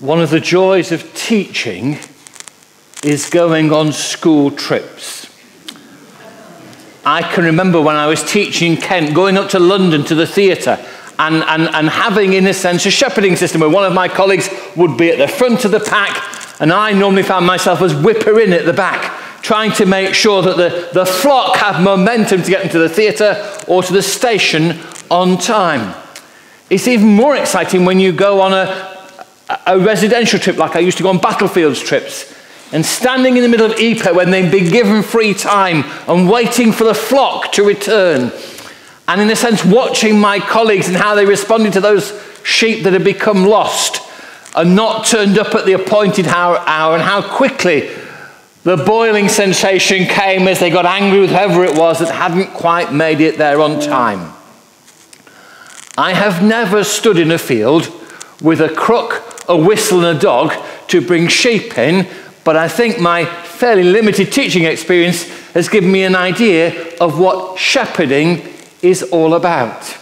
One of the joys of teaching is going on school trips. I can remember when I was teaching Kent, going up to London to the theatre and, and, and having, in a sense, a shepherding system where one of my colleagues would be at the front of the pack and I normally found myself as whipper in at the back, trying to make sure that the, the flock had momentum to get into the theatre or to the station on time. It's even more exciting when you go on a, a residential trip, like I used to go on battlefields trips, and standing in the middle of Ypres when they've been given free time and waiting for the flock to return. And in a sense, watching my colleagues and how they responded to those sheep that had become lost and not turned up at the appointed hour, hour and how quickly the boiling sensation came as they got angry with whoever it was that hadn't quite made it there on time. I have never stood in a field with a crook, a whistle, and a dog to bring sheep in, but I think my fairly limited teaching experience has given me an idea of what shepherding is all about.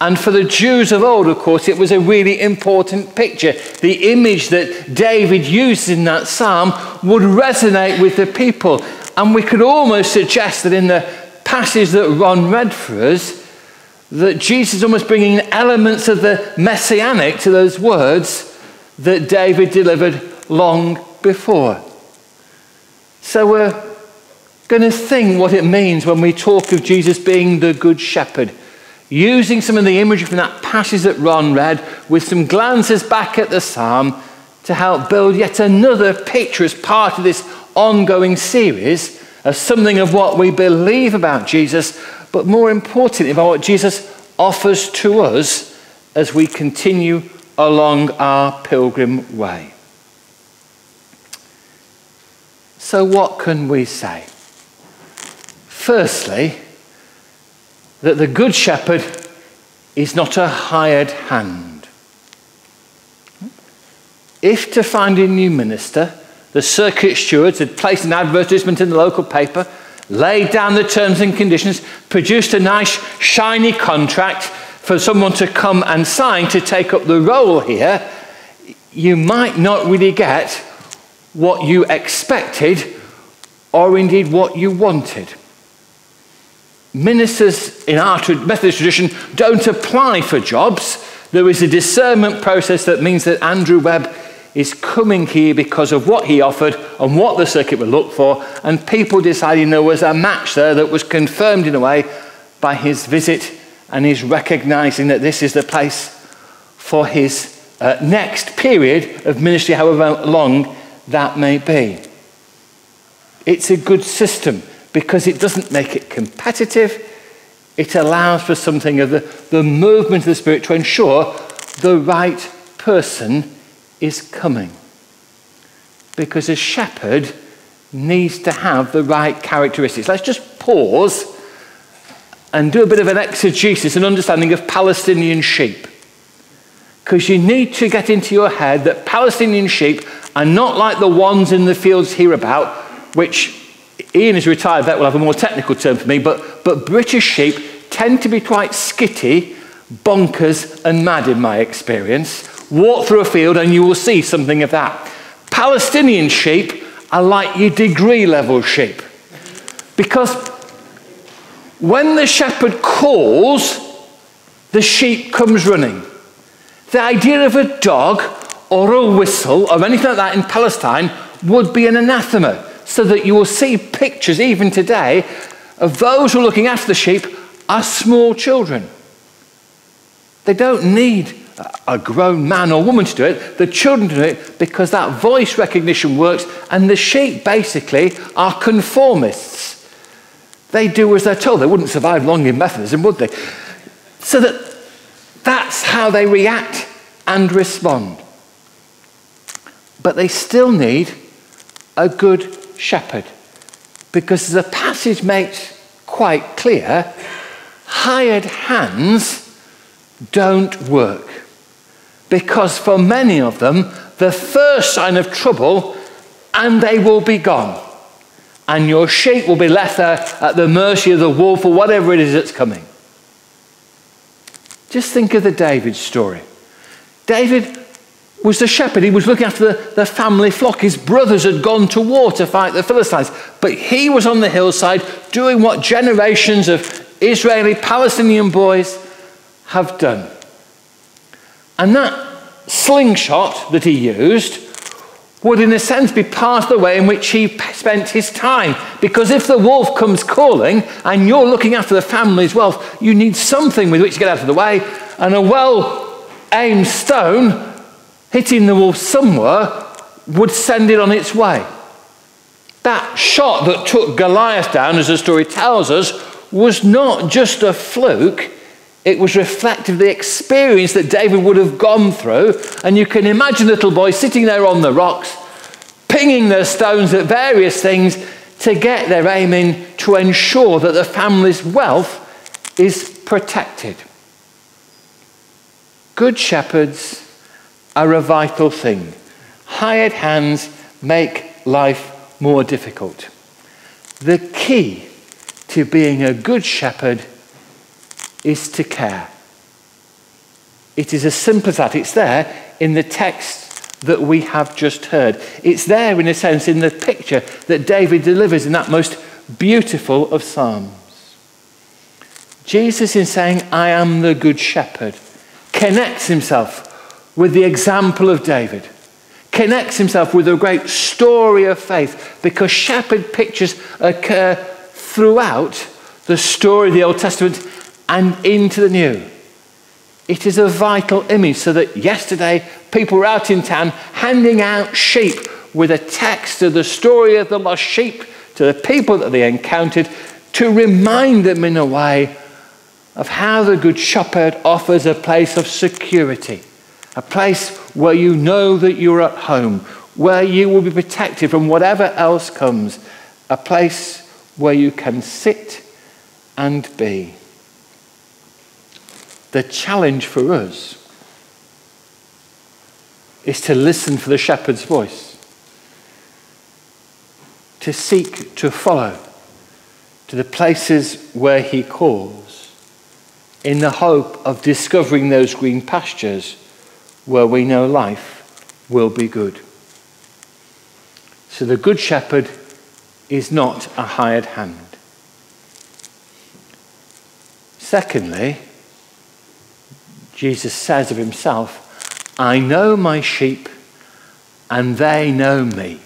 And for the Jews of old, of course, it was a really important picture. The image that David used in that psalm would resonate with the people. And we could almost suggest that in the passage that Ron read for us, that Jesus is almost bringing elements of the messianic to those words that David delivered long before. So we're going to think what it means when we talk of Jesus being the good shepherd using some of the imagery from that passage that Ron read with some glances back at the psalm to help build yet another picture as part of this ongoing series of something of what we believe about Jesus, but more importantly, about what Jesus offers to us as we continue along our pilgrim way. So, what can we say? Firstly, that the Good Shepherd is not a hired hand. If to find a new minister, the circuit stewards had placed an advertisement in the local paper, laid down the terms and conditions, produced a nice shiny contract for someone to come and sign to take up the role here, you might not really get what you expected or indeed what you wanted ministers in our Methodist tradition don't apply for jobs. There is a discernment process that means that Andrew Webb is coming here because of what he offered and what the circuit would look for, and people deciding there was a match there that was confirmed in a way by his visit and his recognizing that this is the place for his uh, next period of ministry, however long that may be. It's a good system because it doesn't make it competitive. It allows for something of the, the movement of the Spirit to ensure the right person is coming. Because a shepherd needs to have the right characteristics. Let's just pause and do a bit of an exegesis and understanding of Palestinian sheep. Because you need to get into your head that Palestinian sheep are not like the ones in the fields hereabout, which Ian is retired vet will have a more technical term for me, but, but British sheep tend to be quite skitty, bonkers, and mad in my experience. Walk through a field and you will see something of that. Palestinian sheep are like your degree level sheep. Because when the shepherd calls, the sheep comes running. The idea of a dog or a whistle or anything like that in Palestine would be an anathema so that you will see pictures, even today, of those who are looking after the sheep are small children. They don't need a grown man or woman to do it. The children do it because that voice recognition works, and the sheep basically are conformists. They do as they're told. They wouldn't survive long in Methodism, would they? So that that's how they react and respond. But they still need a good shepherd. Because the passage makes quite clear hired hands don't work. Because for many of them, the first sign of trouble, and they will be gone. And your sheep will be left there at the mercy of the wolf or whatever it is that's coming. Just think of the David story. David was the shepherd. He was looking after the, the family flock. His brothers had gone to war to fight the Philistines. But he was on the hillside doing what generations of Israeli Palestinian boys have done. And that slingshot that he used would, in a sense, be part of the way in which he spent his time. Because if the wolf comes calling and you're looking after the family's wealth, you need something with which to get out of the way. And a well aimed stone hitting the wolf somewhere would send it on its way. That shot that took Goliath down, as the story tells us, was not just a fluke. It was reflective of the experience that David would have gone through. And you can imagine little boys sitting there on the rocks, pinging their stones at various things to get their aim in to ensure that the family's wealth is protected. Good shepherds are a vital thing. Hired hands make life more difficult. The key to being a good shepherd is to care. It is as simple as that. It's there in the text that we have just heard. It's there, in a sense, in the picture that David delivers in that most beautiful of Psalms. Jesus, in saying, I am the good shepherd, connects himself with the example of David, connects himself with a great story of faith because shepherd pictures occur throughout the story of the Old Testament and into the New. It is a vital image so that yesterday people were out in town handing out sheep with a text of the story of the lost sheep to the people that they encountered to remind them in a way of how the Good Shepherd offers a place of security, a place where you know that you're at home, where you will be protected from whatever else comes, a place where you can sit and be. The challenge for us is to listen for the shepherd's voice, to seek to follow to the places where he calls, in the hope of discovering those green pastures where we know life will be good. So the Good Shepherd is not a hired hand. Secondly, Jesus says of himself, I know my sheep and they know me.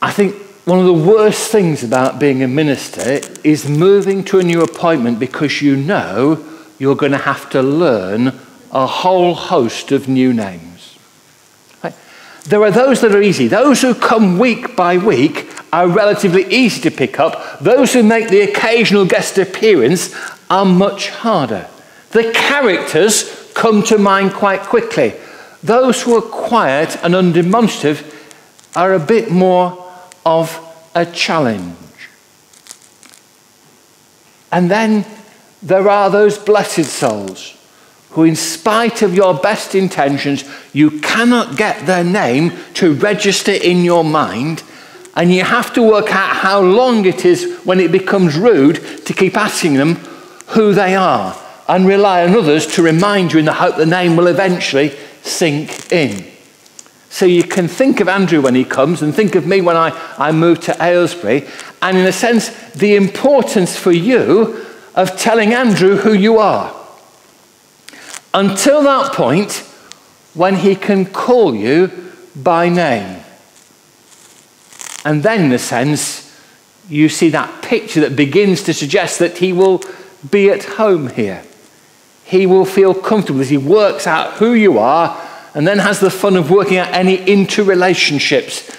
I think one of the worst things about being a minister is moving to a new appointment because you know you're going to have to learn a whole host of new names. Right? There are those that are easy. Those who come week by week are relatively easy to pick up. Those who make the occasional guest appearance are much harder. The characters come to mind quite quickly. Those who are quiet and undemonstrative are a bit more of a challenge. And then there are those blessed souls who, in spite of your best intentions, you cannot get their name to register in your mind and you have to work out how long it is when it becomes rude to keep asking them who they are and rely on others to remind you in the hope the name will eventually sink in. So you can think of Andrew when he comes and think of me when I, I moved to Aylesbury, and in a sense, the importance for you of telling Andrew who you are. Until that point, when he can call you by name. And then, in a sense, you see that picture that begins to suggest that he will be at home here. He will feel comfortable as he works out who you are and then has the fun of working out any interrelationships.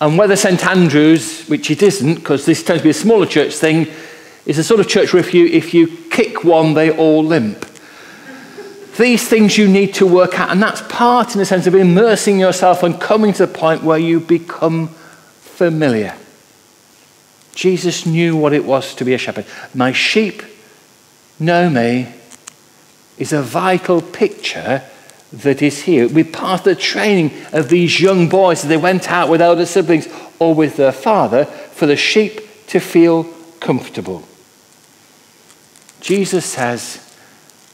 And whether St. Andrew's, which it isn't, because this tends to be a smaller church thing, is a sort of church where if you, if you kick one, they all limp. These things you need to work out, and that's part, in a sense, of immersing yourself and coming to the point where you become familiar. Jesus knew what it was to be a shepherd. My sheep know me is a vital picture that is here. We part of the training of these young boys as they went out with elder siblings or with their father for the sheep to feel comfortable. Jesus says,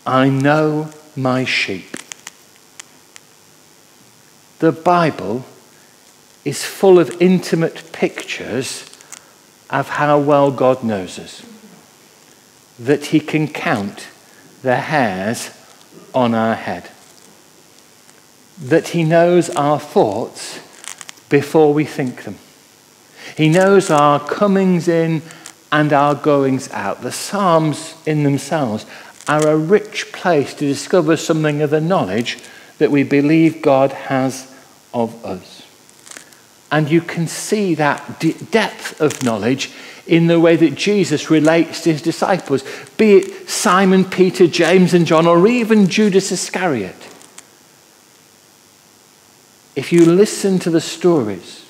I know my sheep. the Bible is full of intimate pictures of how well God knows us. That He can count the hairs on our head. That He knows our thoughts before we think them. He knows our comings in and our goings out. The Psalms in themselves are a rich place to discover something of the knowledge that we believe God has of us. And you can see that de- depth of knowledge in the way that Jesus relates to his disciples, be it Simon, Peter, James, and John, or even Judas Iscariot. If you listen to the stories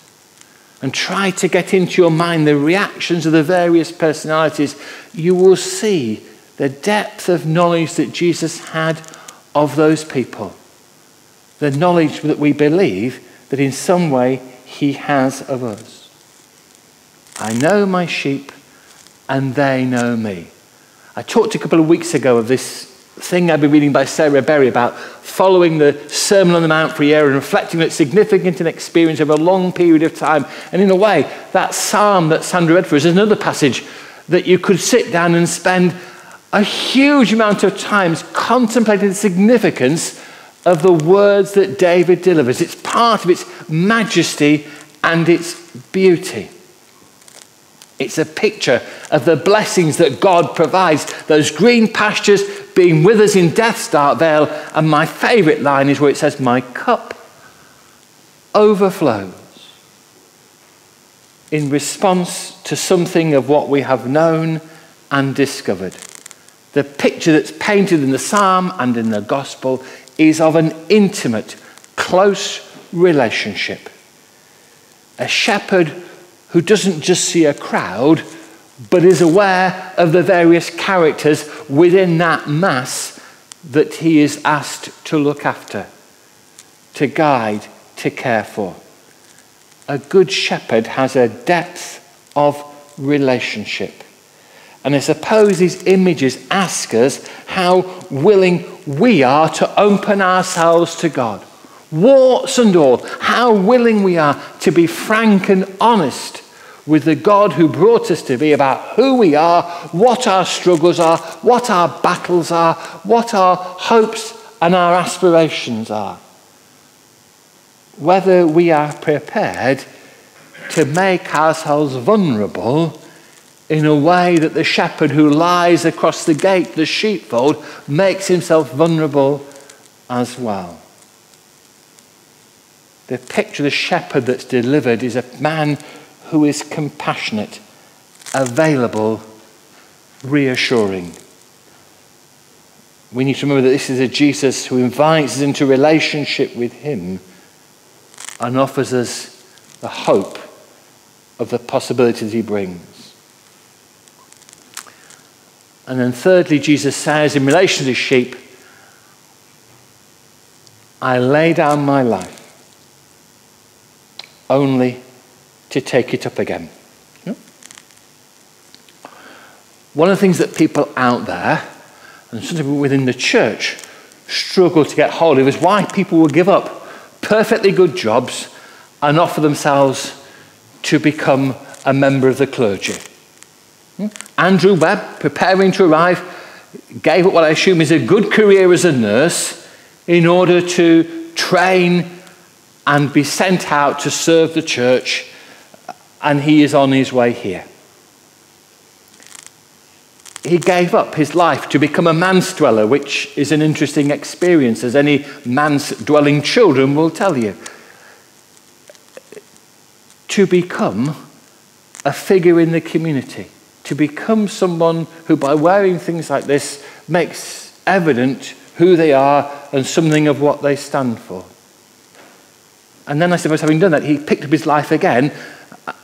and try to get into your mind the reactions of the various personalities, you will see the depth of knowledge that Jesus had of those people. The knowledge that we believe that in some way he has of us. I know my sheep and they know me. I talked a couple of weeks ago of this thing I've been reading by Sarah Berry about following the Sermon on the Mount for a year and reflecting on its significant and experience over a long period of time. And in a way, that psalm that Sandra read for us is another passage that you could sit down and spend a huge amount of time contemplating the significance of the words that David delivers. It's part of its majesty and its beauty. It's a picture of the blessings that God provides, those green pastures being with us in death's dark vale. And my favourite line is where it says, My cup overflows in response to something of what we have known and discovered. The picture that's painted in the psalm and in the gospel is of an intimate, close relationship. A shepherd who doesn't just see a crowd, but is aware of the various characters within that mass that he is asked to look after, to guide, to care for. A good shepherd has a depth of relationship. And I suppose these images ask us how willing we are to open ourselves to God warts and all, how willing we are to be frank and honest with the God who brought us to be about who we are, what our struggles are, what our battles are, what our hopes and our aspirations are. Whether we are prepared to make ourselves vulnerable in a way that the shepherd who lies across the gate, the sheepfold, makes himself vulnerable as well. The picture of the shepherd that's delivered is a man who is compassionate, available, reassuring. We need to remember that this is a Jesus who invites us into relationship with him and offers us the hope of the possibilities he brings. And then, thirdly, Jesus says, in relation to sheep, I lay down my life only to take it up again. One of the things that people out there, and some within the church, struggle to get hold of is why people will give up perfectly good jobs and offer themselves to become a member of the clergy. Hmm? Andrew Webb, preparing to arrive, gave up what I assume is a good career as a nurse in order to train and be sent out to serve the church, and he is on his way here. He gave up his life to become a manse dweller, which is an interesting experience, as any manse dwelling children will tell you. To become a figure in the community, to become someone who, by wearing things like this, makes evident who they are and something of what they stand for. And then I suppose, having done that, he picked up his life again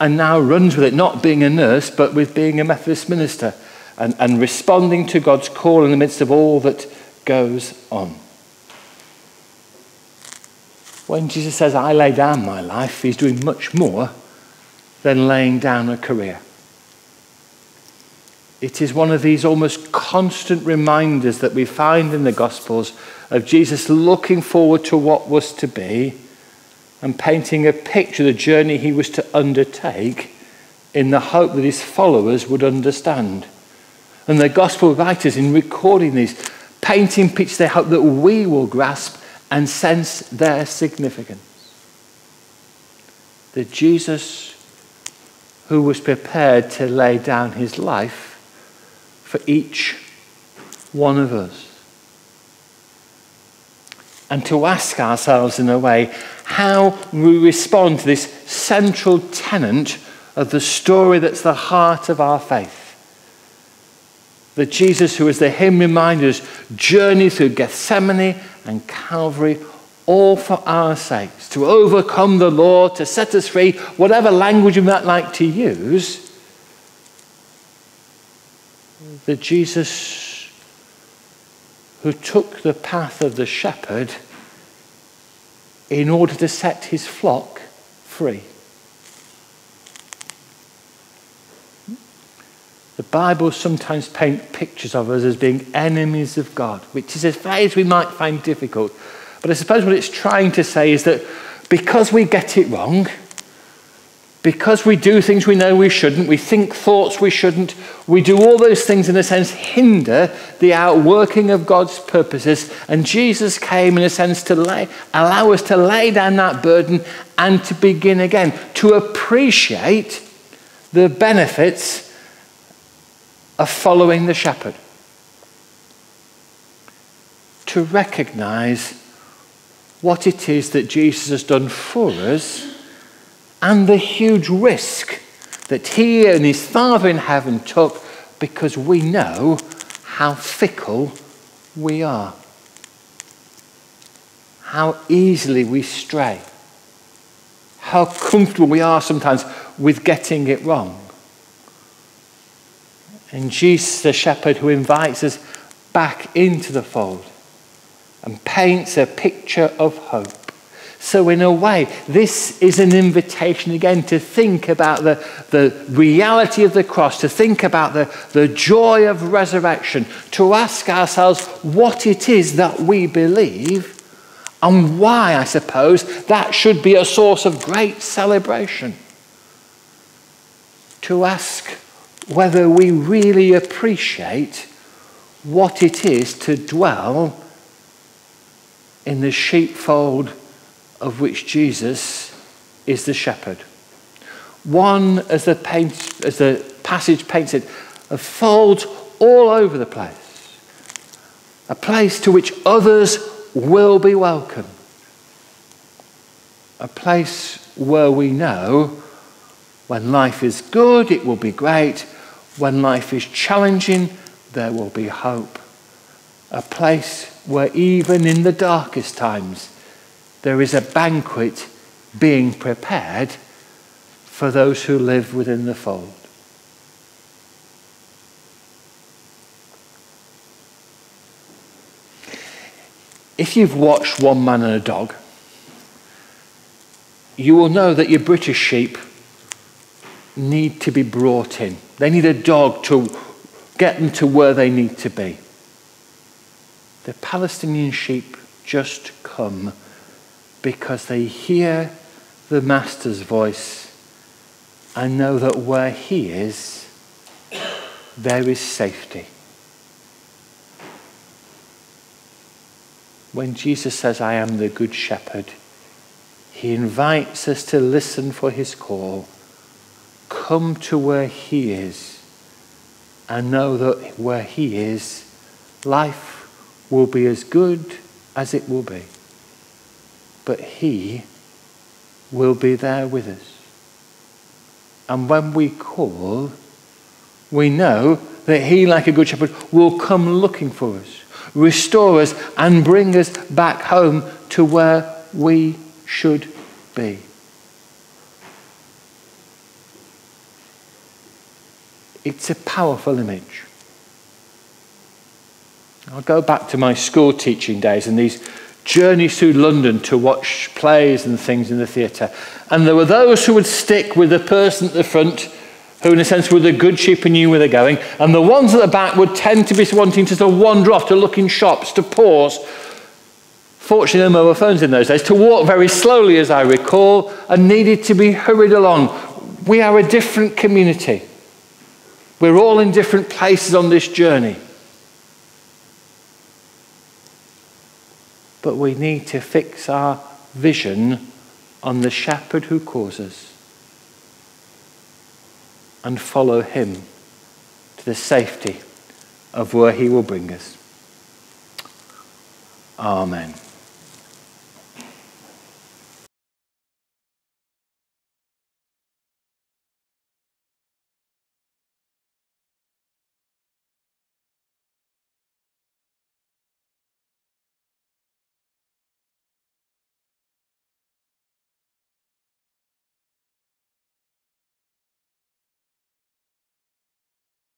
and now runs with it, not being a nurse, but with being a Methodist minister and, and responding to God's call in the midst of all that goes on. When Jesus says, I lay down my life, he's doing much more than laying down a career. It is one of these almost constant reminders that we find in the Gospels of Jesus looking forward to what was to be and painting a picture of the journey he was to undertake in the hope that his followers would understand. And the gospel writers, in recording these, painting pictures, they hope that we will grasp and sense their significance. That Jesus, who was prepared to lay down his life for each one of us. And to ask ourselves, in a way, how we respond to this central tenet of the story that's the heart of our faith. That Jesus, who, as the hymn reminds us, journeyed through Gethsemane and Calvary, all for our sakes, to overcome the law, to set us free, whatever language you might like to use. That Jesus, who took the path of the shepherd in order to set his flock free. The Bible sometimes paints pictures of us as being enemies of God, which is a phrase we might find difficult. But I suppose what it's trying to say is that because we get it wrong, because we do things we know we shouldn't, we think thoughts we shouldn't, we do all those things in a sense hinder the outworking of God's purposes. And Jesus came in a sense to lay, allow us to lay down that burden and to begin again, to appreciate the benefits of following the shepherd. To recognize what it is that Jesus has done for us and the huge risk that he and his Father in heaven took because we know how fickle we are, how easily we stray, how comfortable we are sometimes with getting it wrong. And Jesus, the shepherd who invites us back into the fold and paints a picture of hope. So, in a way, this is an invitation again to think about the, the reality of the cross, to think about the, the joy of resurrection, to ask ourselves what it is that we believe and why, I suppose, that should be a source of great celebration. To ask whether we really appreciate what it is to dwell in the sheepfold of which Jesus is the shepherd. One, as the, paint, as the passage paints it, of folds all over the place. A place to which others will be welcome. A place where we know when life is good, it will be great. When life is challenging, there will be hope. A place where even in the darkest times, there is a banquet being prepared for those who live within the fold. If you've watched One Man and a Dog, you will know that your British sheep need to be brought in. They need a dog to get them to where they need to be. The Palestinian sheep just come because they hear the Master's voice and know that where He is, there is safety. When Jesus says, I am the Good Shepherd, He invites us to listen for His call come to where He is and know that where He is, life will be as good as it will be. But He will be there with us. And when we call, we know that He, like a good shepherd, will come looking for us, restore us, and bring us back home to where we should be. It's a powerful image. I'll go back to my school teaching days and these journeys through London to watch plays and things in the theatre. And there were those who would stick with the person at the front who, in a sense, were the good sheep and knew where they're going. And the ones at the back would tend to be wanting to sort of wander off to look in shops, to pause, Fortunately, no mobile phones in those days, to walk very slowly, as I recall, and needed to be hurried along. We are a different community. We're all in different places on this journey. But we need to fix our vision on the shepherd who calls us and follow him to the safety of where he will bring us. Amen.